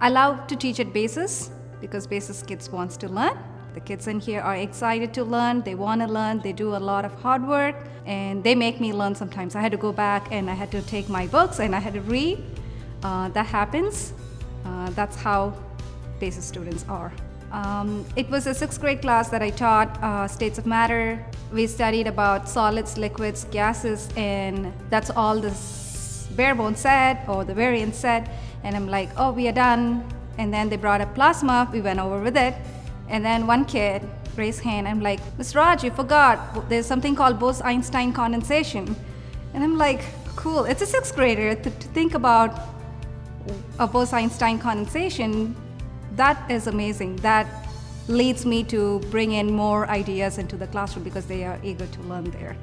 I love to teach at BASIS because BASIS kids wants to learn. The kids in here are excited to learn, they want to learn, they do a lot of hard work, and they make me learn sometimes. I had to go back and I had to take my books and I had to read. Uh, that happens. Uh, that's how BASIS students are. Um, it was a sixth grade class that I taught uh, states of matter. We studied about solids, liquids, gases, and that's all this bare bones said or the variant said. And I'm like, oh, we are done. And then they brought up plasma. We went over with it. And then one kid raised hand. I'm like, Mr. Raj, you forgot. There's something called Bose-Einstein condensation. And I'm like, cool. It's a sixth grader to, to think about a Bose-Einstein condensation. That is amazing. That leads me to bring in more ideas into the classroom because they are eager to learn there.